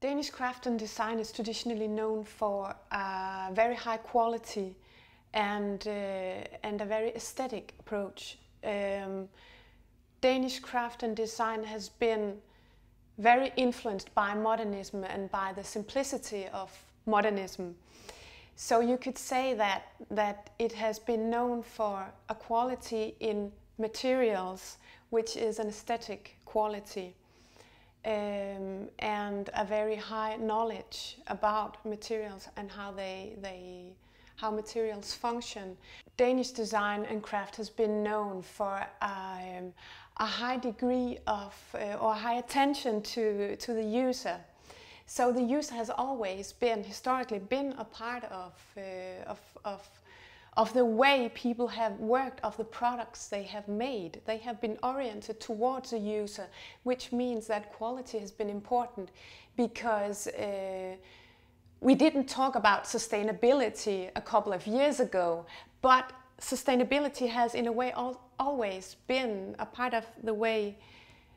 Danish craft and design is traditionally known for a very high quality and, uh, and a very aesthetic approach. Um, Danish craft and design has been very influenced by modernism and by the simplicity of modernism. So you could say that, that it has been known for a quality in materials, which is an aesthetic quality um, and a very high knowledge about materials and how they, they how materials function. Danish design and craft has been known for um, a high degree of uh, or high attention to, to the user. So the user has always been, historically, been a part of, uh, of, of of the way people have worked, of the products they have made. They have been oriented towards the user, which means that quality has been important because uh, we didn't talk about sustainability a couple of years ago, but sustainability has in a way al always been a part of the way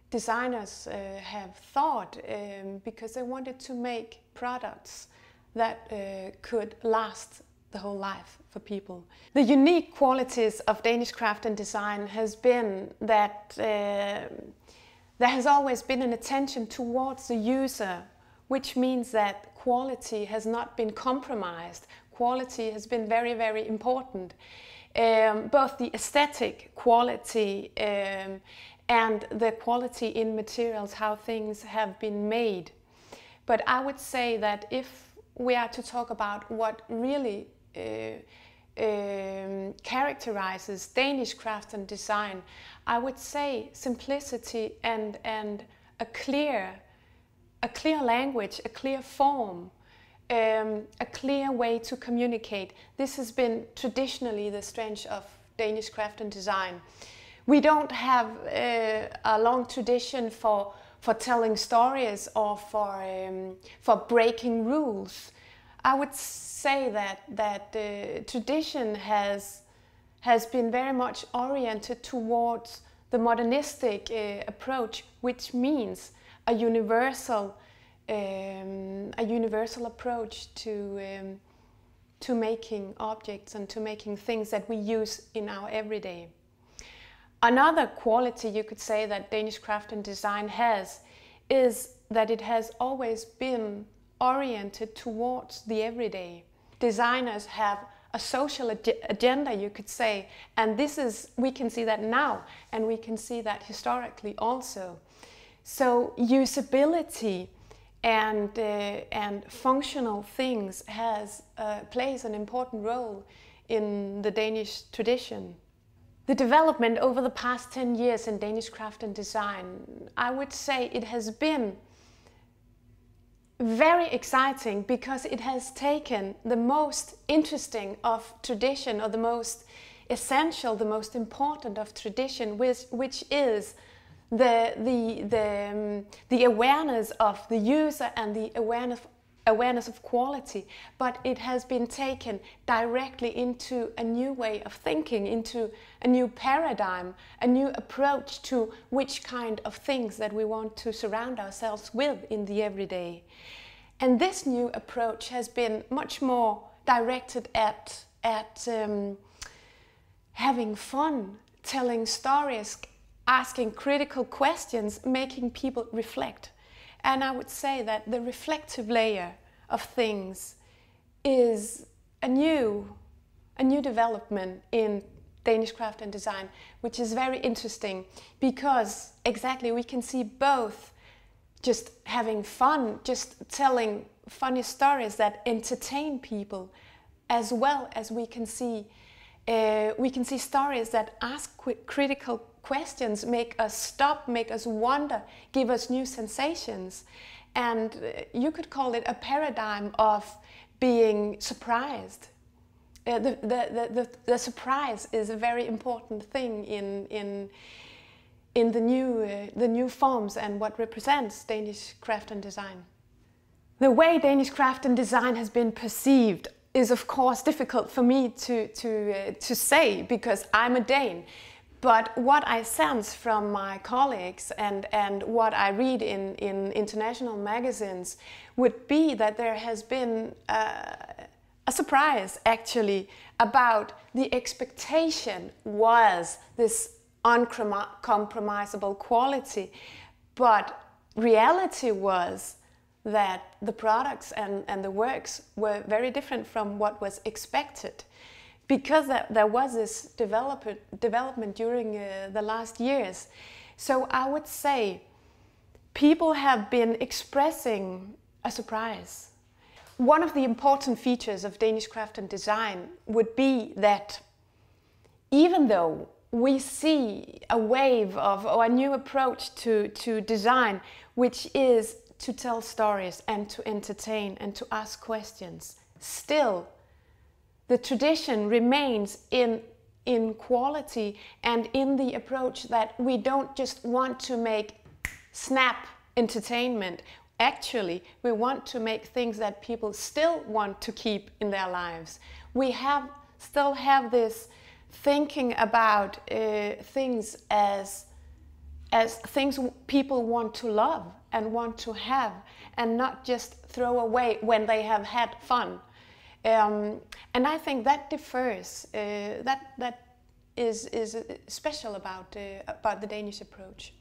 designers uh, have thought um, because they wanted to make products that uh, could last the whole life for people. The unique qualities of Danish craft and design has been that uh, there has always been an attention towards the user, which means that quality has not been compromised. Quality has been very, very important. Um, both the aesthetic quality um, and the quality in materials, how things have been made. But I would say that if we are to talk about what really um, characterizes Danish craft and design, I would say simplicity and, and a clear a clear language, a clear form, um, a clear way to communicate. This has been traditionally the strength of Danish craft and design. We don't have uh, a long tradition for for telling stories or for um, for breaking rules. I would say that that uh, tradition has has been very much oriented towards the modernistic uh, approach, which means a universal um, a universal approach to um, to making objects and to making things that we use in our everyday. Another quality you could say that Danish craft and design has is that it has always been oriented towards the everyday. Designers have a social ag agenda, you could say, and this is, we can see that now, and we can see that historically also. So usability and, uh, and functional things has, uh, plays an important role in the Danish tradition. The development over the past 10 years in Danish craft and design, I would say it has been very exciting because it has taken the most interesting of tradition or the most essential, the most important of tradition, which, which is the, the, the, um, the awareness of the user and the awareness awareness of quality, but it has been taken directly into a new way of thinking, into a new paradigm, a new approach to which kind of things that we want to surround ourselves with in the everyday. And this new approach has been much more directed at, at um, having fun, telling stories, asking critical questions, making people reflect. And I would say that the reflective layer of things is a new, a new development in Danish craft and design, which is very interesting because exactly we can see both just having fun, just telling funny stories that entertain people, as well as we can see uh, we can see stories that ask critical questions, make us stop, make us wonder, give us new sensations. And uh, you could call it a paradigm of being surprised. Uh, the, the, the, the, surprise is a very important thing in, in, in the, new, uh, the new forms and what represents Danish craft and design. The way Danish craft and design has been perceived is of course difficult for me to, to, uh, to say because I'm a Dane. But what I sense from my colleagues and, and what I read in, in international magazines would be that there has been uh, a surprise actually about the expectation was this uncompromisable quality, but reality was that the products and, and the works were very different from what was expected because there was this develop, development during uh, the last years. So I would say people have been expressing a surprise. One of the important features of Danish craft and design would be that even though we see a wave of or a new approach to, to design, which is to tell stories and to entertain and to ask questions, still the tradition remains in in quality and in the approach that we don't just want to make snap entertainment. Actually we want to make things that people still want to keep in their lives. We have still have this thinking about uh, things as as things people want to love and want to have and not just throw away when they have had fun um, and I think that differs. Uh, that that is is special about uh, about the Danish approach.